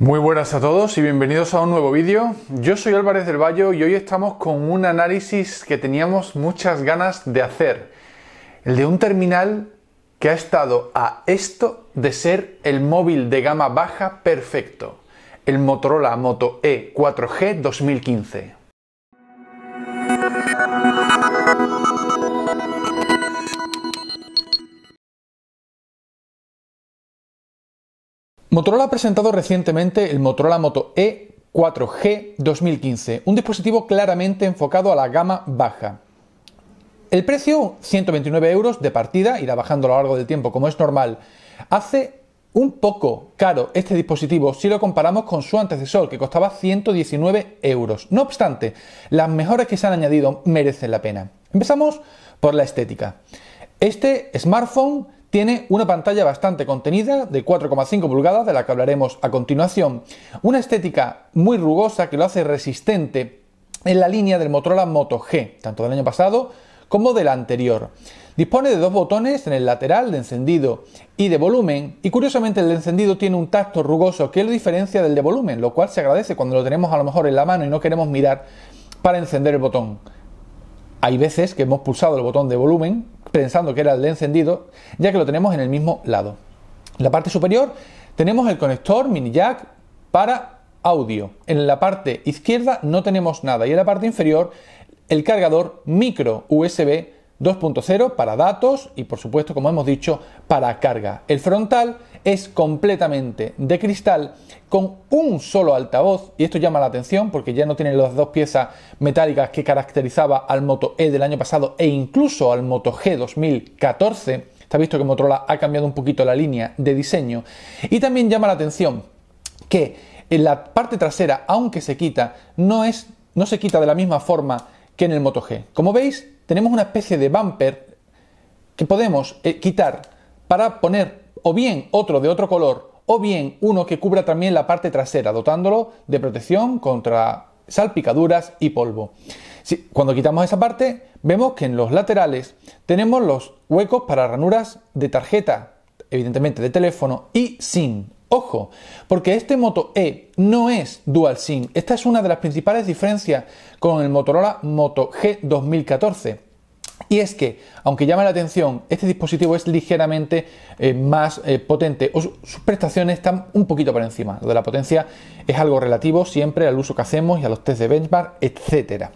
Muy buenas a todos y bienvenidos a un nuevo vídeo. Yo soy Álvarez del Valle y hoy estamos con un análisis que teníamos muchas ganas de hacer. El de un terminal que ha estado a esto de ser el móvil de gama baja perfecto. El Motorola Moto E 4G 2015. Motorola ha presentado recientemente el Motorola Moto E 4G 2015, un dispositivo claramente enfocado a la gama baja. El precio, 129 euros de partida, irá bajando a lo largo del tiempo como es normal, hace un poco caro este dispositivo si lo comparamos con su antecesor que costaba 119 euros. No obstante, las mejoras que se han añadido merecen la pena. Empezamos por la estética. Este smartphone tiene una pantalla bastante contenida de 4,5 pulgadas, de la que hablaremos a continuación, una estética muy rugosa que lo hace resistente en la línea del Motorola Moto G, tanto del año pasado como del anterior. Dispone de dos botones en el lateral de encendido y de volumen y curiosamente el de encendido tiene un tacto rugoso que lo diferencia del de volumen, lo cual se agradece cuando lo tenemos a lo mejor en la mano y no queremos mirar para encender el botón. Hay veces que hemos pulsado el botón de volumen pensando que era el de encendido, ya que lo tenemos en el mismo lado. En la parte superior tenemos el conector mini jack para audio. En la parte izquierda no tenemos nada y en la parte inferior el cargador micro USB 2.0 para datos y por supuesto, como hemos dicho, para carga. El frontal es completamente de cristal con un solo altavoz y esto llama la atención porque ya no tiene las dos piezas metálicas que caracterizaba al Moto E del año pasado e incluso al Moto G 2014. Está visto que Motorola ha cambiado un poquito la línea de diseño y también llama la atención que en la parte trasera, aunque se quita, no es no se quita de la misma forma que en el Moto G. Como veis, tenemos una especie de bumper que podemos eh, quitar para poner o bien otro de otro color o bien uno que cubra también la parte trasera, dotándolo de protección contra salpicaduras y polvo. cuando quitamos esa parte, vemos que en los laterales tenemos los huecos para ranuras de tarjeta, evidentemente de teléfono y SIM. Ojo, porque este Moto E no es Dual SIM. Esta es una de las principales diferencias con el Motorola Moto G 2014. Y es que, aunque llama la atención, este dispositivo es ligeramente eh, más eh, potente o sus prestaciones están un poquito por encima. Lo de la potencia es algo relativo siempre al uso que hacemos y a los test de benchmark, etc.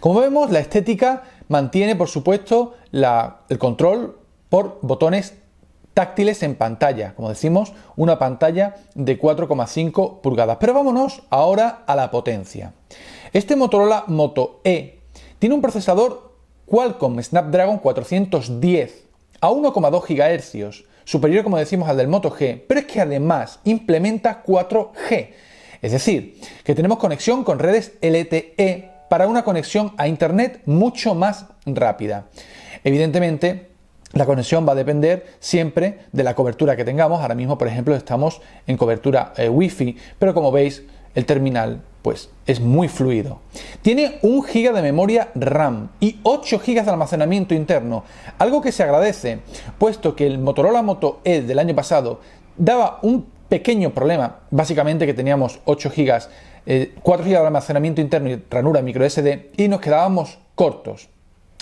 Como vemos, la estética mantiene, por supuesto, el control por botones táctiles en pantalla, como decimos, una pantalla de 4,5 pulgadas. Pero vámonos ahora a la potencia. Este Motorola Moto E tiene un procesador Qualcomm Snapdragon 410 a 1,2 GHz, superior como decimos al del Moto G, pero es que además implementa 4G, es decir, que tenemos conexión con redes LTE para una conexión a Internet mucho más rápida. Evidentemente, la conexión va a depender siempre de la cobertura que tengamos. Ahora mismo, por ejemplo, estamos en cobertura eh, Wi-Fi, pero como veis, el terminal pues es muy fluido. Tiene 1 GB de memoria RAM y 8 GB de almacenamiento interno, algo que se agradece, puesto que el Motorola Moto E del año pasado daba un pequeño problema, básicamente que teníamos 8 GB, 4 GB de almacenamiento interno y ranura micro SD y nos quedábamos cortos.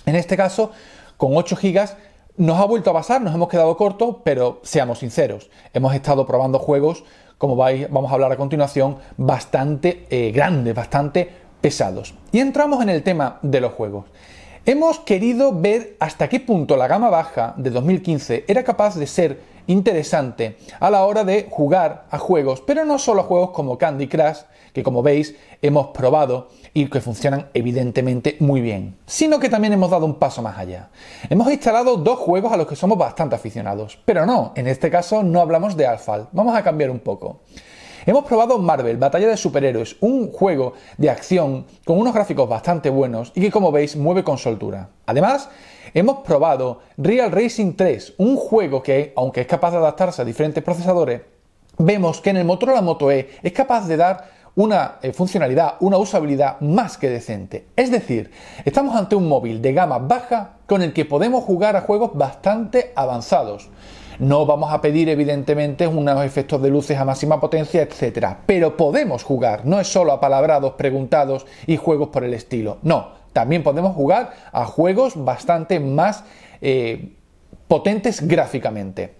En este caso, con 8 GB nos ha vuelto a pasar, nos hemos quedado cortos, pero seamos sinceros, hemos estado probando juegos, como vais, vamos a hablar a continuación, bastante eh, grandes, bastante pesados. Y entramos en el tema de los juegos. Hemos querido ver hasta qué punto la gama baja de 2015 era capaz de ser interesante a la hora de jugar a juegos, pero no solo a juegos como Candy Crush, que como veis hemos probado y que funcionan evidentemente muy bien, sino que también hemos dado un paso más allá. Hemos instalado dos juegos a los que somos bastante aficionados, pero no, en este caso no hablamos de Alphal, vamos a cambiar un poco. Hemos probado Marvel, Batalla de Superhéroes, un juego de acción con unos gráficos bastante buenos y que como veis mueve con soltura. Además, hemos probado Real Racing 3, un juego que, aunque es capaz de adaptarse a diferentes procesadores, vemos que en el Motorola Moto E es capaz de dar una eh, funcionalidad, una usabilidad más que decente. Es decir, estamos ante un móvil de gama baja con el que podemos jugar a juegos bastante avanzados. No vamos a pedir, evidentemente, unos efectos de luces a máxima potencia, etcétera. Pero podemos jugar, no es solo a palabrados preguntados y juegos por el estilo. No, también podemos jugar a juegos bastante más eh, potentes gráficamente.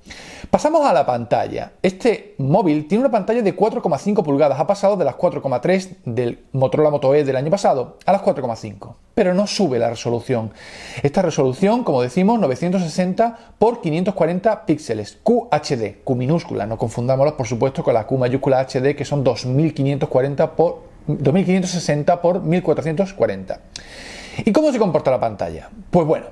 Pasamos a la pantalla. Este móvil tiene una pantalla de 4,5 pulgadas, ha pasado de las 4,3 del Motorola Moto E del año pasado a las 4,5, pero no sube la resolución. Esta resolución, como decimos, 960 por 540 píxeles, QHD, Q minúscula, no confundámoslo por supuesto con la Q mayúscula HD que son 2540 por 2560 por 1440. ¿Y cómo se comporta la pantalla? Pues bueno,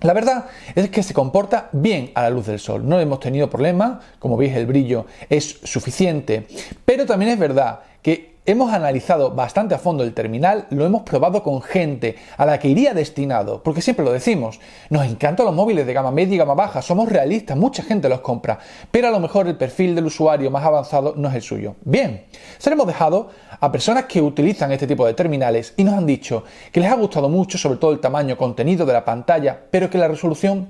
la verdad es que se comporta bien a la luz del sol, no hemos tenido problemas, como veis el brillo es suficiente, pero también es verdad que hemos analizado bastante a fondo el terminal, lo hemos probado con gente a la que iría destinado, porque siempre lo decimos, nos encantan los móviles de gama media y gama baja, somos realistas, mucha gente los compra, pero a lo mejor el perfil del usuario más avanzado no es el suyo. Bien, se lo hemos dejado a personas que utilizan este tipo de terminales y nos han dicho que les ha gustado mucho, sobre todo el tamaño, contenido de la pantalla, pero que la resolución,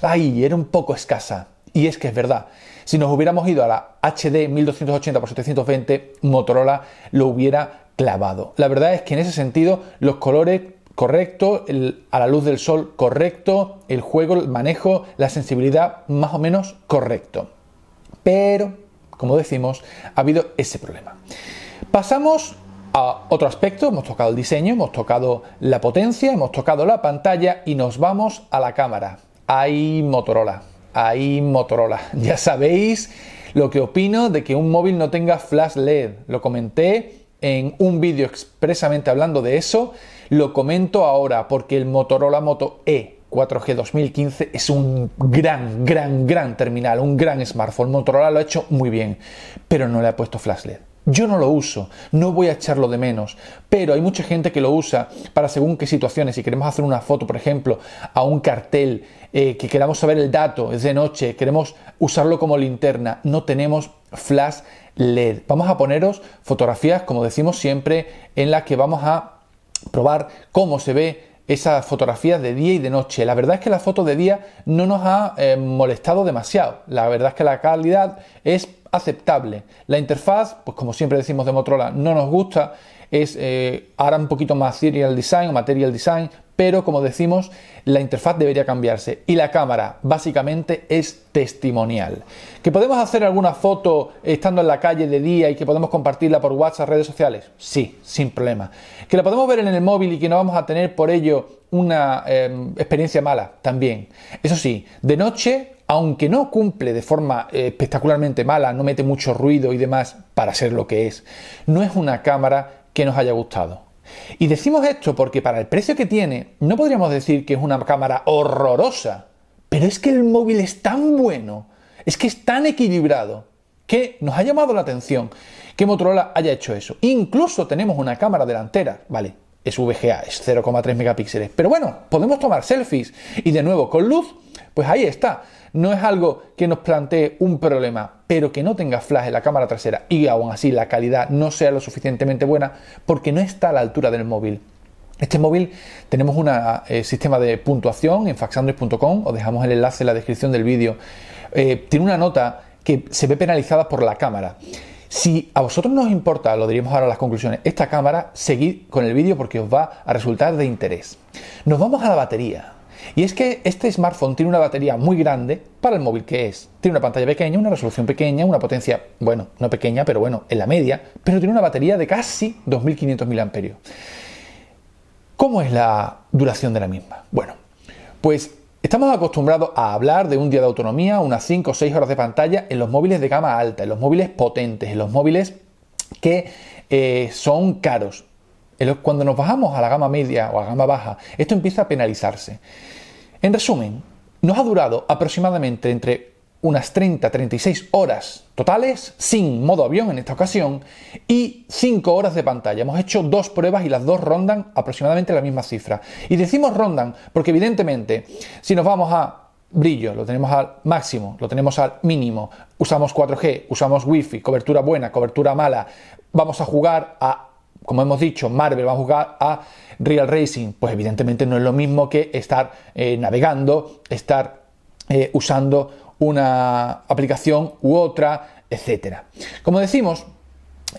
ay, era un poco escasa. Y es que es verdad. Si nos hubiéramos ido a la HD 1280x720, Motorola lo hubiera clavado. La verdad es que en ese sentido los colores correctos, a la luz del sol correcto, el juego, el manejo, la sensibilidad más o menos correcto. Pero, como decimos, ha habido ese problema. Pasamos a otro aspecto, hemos tocado el diseño, hemos tocado la potencia, hemos tocado la pantalla y nos vamos a la cámara. Hay Motorola ahí Motorola. Ya sabéis lo que opino de que un móvil no tenga flash LED. Lo comenté en un vídeo expresamente hablando de eso. Lo comento ahora porque el Motorola Moto E 4G 2015 es un gran, gran, gran terminal, un gran smartphone. Motorola lo ha hecho muy bien, pero no le ha puesto flash LED. Yo no lo uso, no voy a echarlo de menos, pero hay mucha gente que lo usa para según qué situaciones. Si queremos hacer una foto, por ejemplo, a un cartel, eh, que queramos saber el dato, es de noche, queremos usarlo como linterna, no tenemos flash LED. Vamos a poneros fotografías, como decimos siempre, en las que vamos a probar cómo se ve esas fotografías de día y de noche. La verdad es que la foto de día no nos ha eh, molestado demasiado. La verdad es que la calidad es aceptable. La interfaz, pues como siempre decimos de Motorola, no nos gusta, es eh, ahora un poquito más serial design o material design, pero como decimos, la interfaz debería cambiarse y la cámara básicamente es testimonial. ¿Que podemos hacer alguna foto estando en la calle de día y que podemos compartirla por WhatsApp, redes sociales? Sí, sin problema. ¿Que la podemos ver en el móvil y que no vamos a tener por ello una em, experiencia mala? También. Eso sí, de noche aunque no cumple de forma eh, espectacularmente mala, no mete mucho ruido y demás para ser lo que es, no es una cámara que nos haya gustado. Y decimos esto porque para el precio que tiene, no podríamos decir que es una cámara horrorosa, pero es que el móvil es tan bueno, es que es tan equilibrado, que nos ha llamado la atención que Motorola haya hecho eso. Incluso tenemos una cámara delantera, vale, es VGA, es 0,3 megapíxeles, pero bueno, podemos tomar selfies y de nuevo con luz, pues ahí está no es algo que nos plantee un problema, pero que no tenga flash en la cámara trasera y aún así la calidad no sea lo suficientemente buena porque no está a la altura del móvil. Este móvil tenemos un eh, sistema de puntuación en faxandroid.com, os dejamos el enlace en la descripción del vídeo. Eh, tiene una nota que se ve penalizada por la cámara. Si a vosotros no os importa, lo diríamos ahora las conclusiones, esta cámara, seguid con el vídeo porque os va a resultar de interés. Nos vamos a la batería. Y es que este smartphone tiene una batería muy grande para el móvil que es. Tiene una pantalla pequeña, una resolución pequeña, una potencia, bueno, no pequeña, pero bueno, en la media, pero tiene una batería de casi 2500 mAh. ¿Cómo es la duración de la misma? Bueno, pues estamos acostumbrados a hablar de un día de autonomía, unas 5 o 6 horas de pantalla en los móviles de gama alta, en los móviles potentes, en los móviles que eh, son caros. Cuando nos bajamos a la gama media o a gama baja, esto empieza a penalizarse. En resumen, nos ha durado aproximadamente entre unas 30-36 horas totales, sin modo avión en esta ocasión, y 5 horas de pantalla. Hemos hecho dos pruebas y las dos rondan aproximadamente la misma cifra. Y decimos rondan porque evidentemente si nos vamos a brillo, lo tenemos al máximo, lo tenemos al mínimo, usamos 4G, usamos Wi-Fi, cobertura buena, cobertura mala, vamos a jugar a como hemos dicho, Marvel va a jugar a Real Racing, pues evidentemente no es lo mismo que estar eh, navegando, estar eh, usando una aplicación u otra, etc. Como decimos,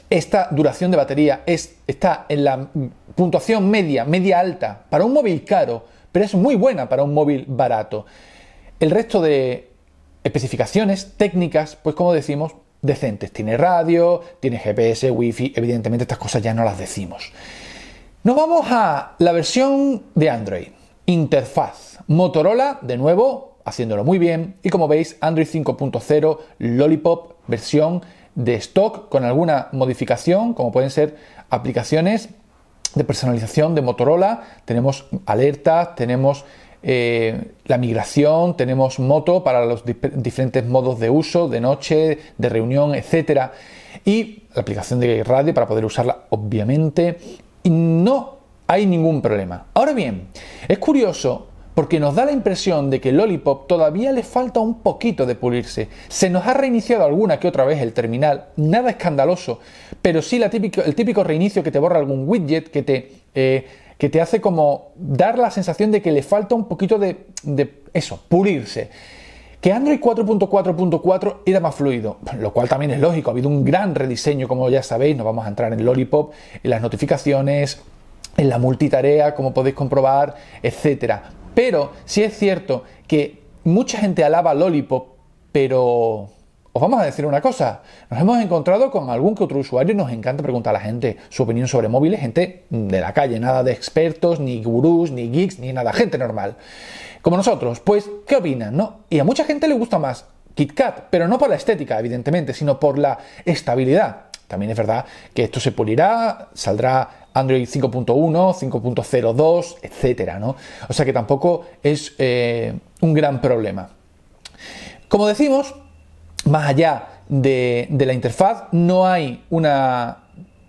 esta duración de batería es, está en la puntuación media, media alta para un móvil caro, pero es muy buena para un móvil barato. El resto de especificaciones técnicas, pues como decimos, decentes. Tiene radio, tiene GPS, Wi-Fi, evidentemente estas cosas ya no las decimos. Nos vamos a la versión de Android. Interfaz. Motorola, de nuevo, haciéndolo muy bien. Y como veis, Android 5.0 Lollipop, versión de stock con alguna modificación, como pueden ser aplicaciones de personalización de Motorola. Tenemos alertas, tenemos eh, la migración, tenemos moto para los diferentes modos de uso, de noche, de reunión, etcétera, y la aplicación de radio para poder usarla, obviamente, y no hay ningún problema. Ahora bien, es curioso porque nos da la impresión de que Lollipop todavía le falta un poquito de pulirse. Se nos ha reiniciado alguna que otra vez el terminal, nada escandaloso, pero sí el típico reinicio que te borra algún widget, que te eh, que te hace como dar la sensación de que le falta un poquito de, eso, pulirse. Que Android 4.4.4 era más fluido, lo cual también es lógico, ha habido un gran rediseño, como ya sabéis, nos vamos a entrar en Lollipop, en las notificaciones, en la multitarea, como podéis comprobar, etc. Pero sí es cierto que mucha gente alaba Lollipop, pero os vamos a decir una cosa, nos hemos encontrado con algún que otro usuario y nos encanta preguntar a la gente su opinión sobre móviles, gente de la calle, nada de expertos, ni gurús, ni geeks, ni nada, gente normal. Como nosotros, pues, ¿qué opinan? No? Y a mucha gente le gusta más KitKat, pero no por la estética, evidentemente, sino por la estabilidad. También es verdad que esto se pulirá, saldrá Android 5.1, 5.02, etcétera, ¿no? O sea que tampoco es eh, un gran problema. Como decimos, más allá de, la interfaz, no hay una,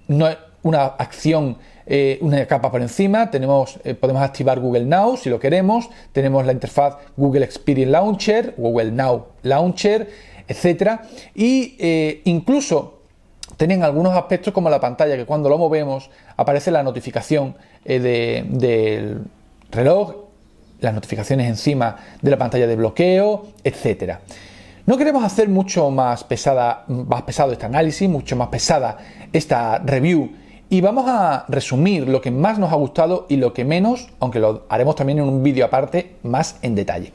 una acción, eh, una capa por encima. Tenemos, eh, podemos activar Google Now si lo queremos. Tenemos la interfaz Google Experience Launcher, Google Now Launcher, etc. Y incluso tienen algunos aspectos como la pantalla, que cuando lo movemos aparece la notificación del reloj, las notificaciones encima de la pantalla de bloqueo, etcétera. No queremos hacer mucho más pesada, más pesado este análisis, mucho más pesada esta review y vamos a resumir lo que más nos ha gustado y lo que menos, aunque lo haremos también en un vídeo aparte más en detalle.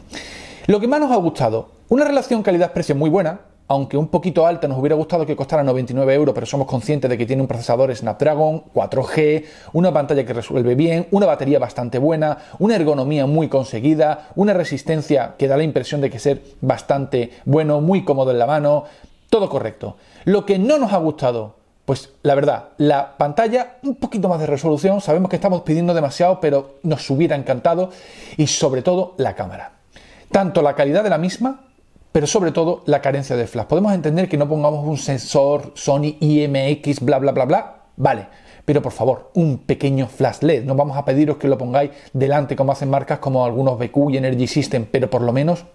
Lo que más nos ha gustado, una relación calidad-precio muy buena, aunque un poquito alta, nos hubiera gustado que costara 99 euros, pero somos conscientes de que tiene un procesador Snapdragon 4G, una pantalla que resuelve bien, una batería bastante buena, una ergonomía muy conseguida, una resistencia que da la impresión de que ser bastante bueno, muy cómodo en la mano, todo correcto. Lo que no nos ha gustado, pues la verdad, la pantalla, un poquito más de resolución, sabemos que estamos pidiendo demasiado, pero nos hubiera encantado, y sobre todo la cámara. Tanto la calidad de la misma, pero sobre todo la carencia de flash. Podemos entender que no pongamos un sensor Sony IMX, bla, bla, bla, bla, vale. Pero por favor, un pequeño flash LED. No vamos a pediros que lo pongáis delante como hacen marcas como algunos BQ y Energy System, pero por lo menos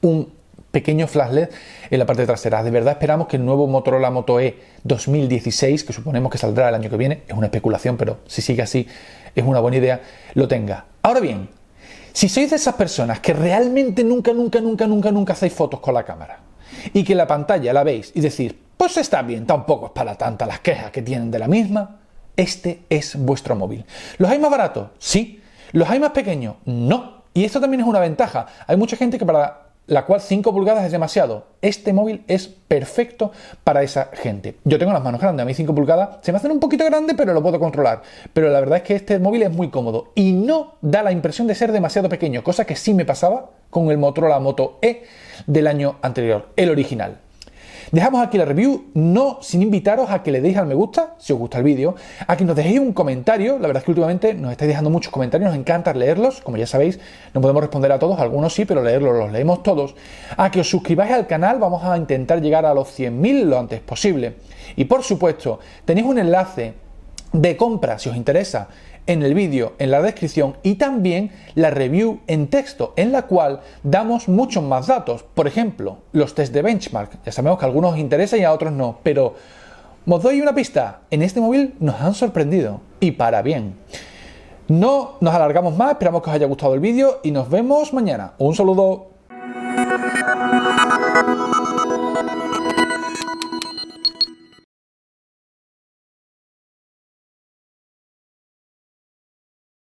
un pequeño flash LED en la parte trasera. De verdad esperamos que el nuevo Motorola Moto E 2016, que suponemos que saldrá el año que viene, es una especulación, pero si sigue así es una buena idea, lo tenga. Ahora bien, si sois de esas personas que realmente nunca, nunca, nunca, nunca, nunca hacéis fotos con la cámara y que la pantalla la veis y decís, pues está bien, tampoco es para tanta las quejas que tienen de la misma, este es vuestro móvil. ¿Los hay más baratos? Sí. ¿Los hay más pequeños? No. Y esto también es una ventaja. Hay mucha gente que para la cual 5 pulgadas es demasiado. Este móvil es perfecto para esa gente. Yo tengo las manos grandes, a mí 5 pulgadas se me hacen un poquito grande, pero lo puedo controlar. Pero la verdad es que este móvil es muy cómodo y no da la impresión de ser demasiado pequeño, cosa que sí me pasaba con el Motorola Moto E del año anterior, el original. Dejamos aquí la review, no sin invitaros a que le deis al me gusta, si os gusta el vídeo, a que nos dejéis un comentario, la verdad es que últimamente nos estáis dejando muchos comentarios, nos encanta leerlos, como ya sabéis, no podemos responder a todos, algunos sí, pero leerlos los leemos todos, a que os suscribáis al canal, vamos a intentar llegar a los 100.000 lo antes posible. Y por supuesto, tenéis un enlace de compra si os interesa en el vídeo, en la descripción y también la review en texto, en la cual damos muchos más datos. Por ejemplo, los test de benchmark. Ya sabemos que a algunos os interesa y a otros no, pero os doy una pista. En este móvil nos han sorprendido y para bien. No nos alargamos más, esperamos que os haya gustado el vídeo y nos vemos mañana. Un saludo.